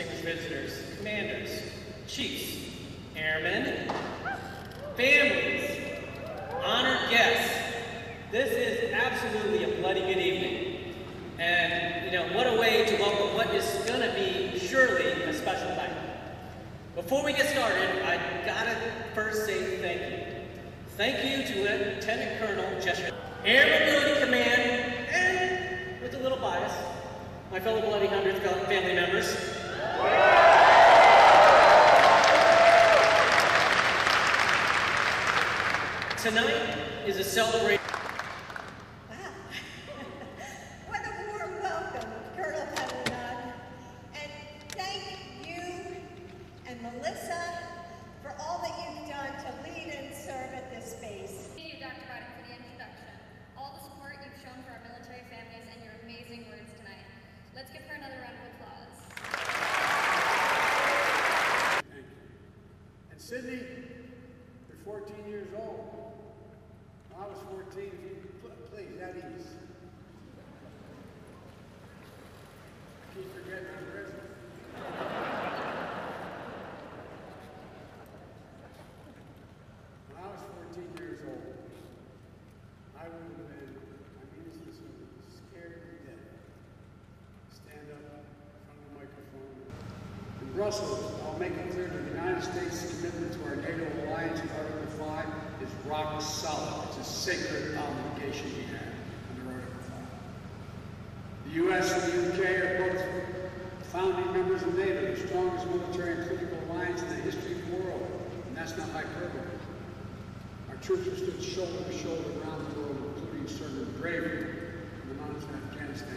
distinguished visitors, commanders, chiefs, airmen, families, honored guests. This is absolutely a bloody good evening. And, you know, what a way to welcome what is going to be surely a special night. Before we get started, I gotta first say thank you. Thank you to Lieutenant Colonel Chester, Air Mobility Command, and with a little bias, my fellow Bloody Hundreds family members. Tonight is a celebration. Wow. what a warm welcome, Colonel Pentagon. And thank you and Melissa for all that you've done to lead and serve at this base. Thank you, Dr. Biden, for the introduction, all the support you've shown for our military families, and your amazing words tonight. Let's give her another round of applause. Thank you. And Sydney, you're 14 years old. I was 14, if please, at ease. Keep forgetting I'm president. When I was 14 years old, I would have been, I mean, this was scared to death. Stand up in front of the microphone. In Brussels, I'll make it clear that the United States' commitment to our NATO alliance, Article 5, is rock solid. It's a sacred obligation we have under Article 5. The U.S. and the U.K. are both founding members of NATO, the strongest military and political alliance in the history of the world. And that's not hyperbole. Our troops have stood shoulder to shoulder around the world, including serving bravely in the mountains of Afghanistan